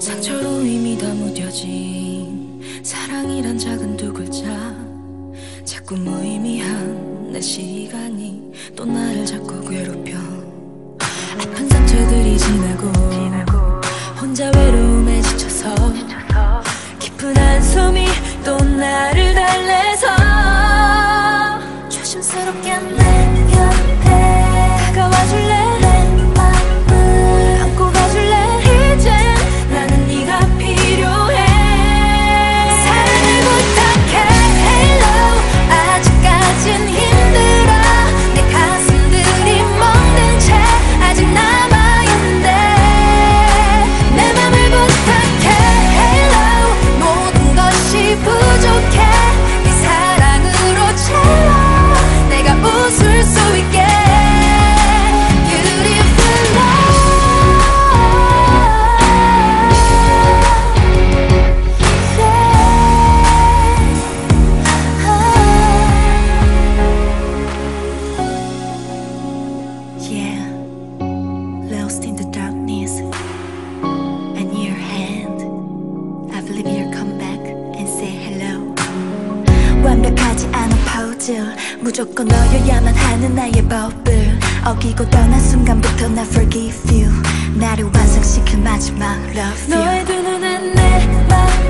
상처로 이미 다 무뎌진 사랑이란 작은 두 글자. 자꾸 무의미한 내 시간이 또 나를 자꾸 괴롭혀. 아픈 상처들이 지나고 혼자 외로움에 지쳐서 깊은 한숨이 또 나를 달래서 조심스럽게 love Yeah Lost in the darkness I need your hand I believe you'll come back and say hello 완벽하지 않은 포즈 무조건 너여야만 하는 나의 법을 어기고 떠난 순간부터 나 forgive you 나를 완성시킬 마지막 love you 너의 두 눈엔 내 맘을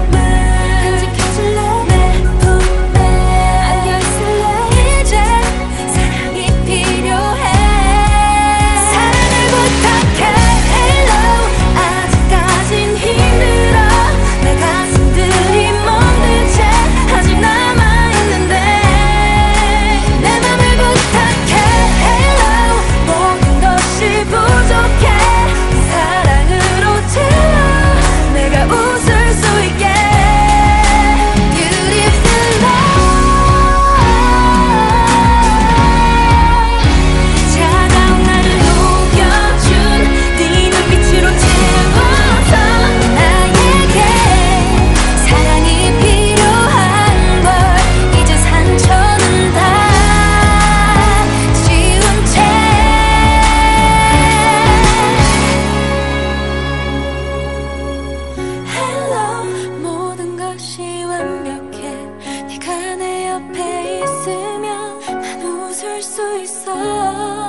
虽散。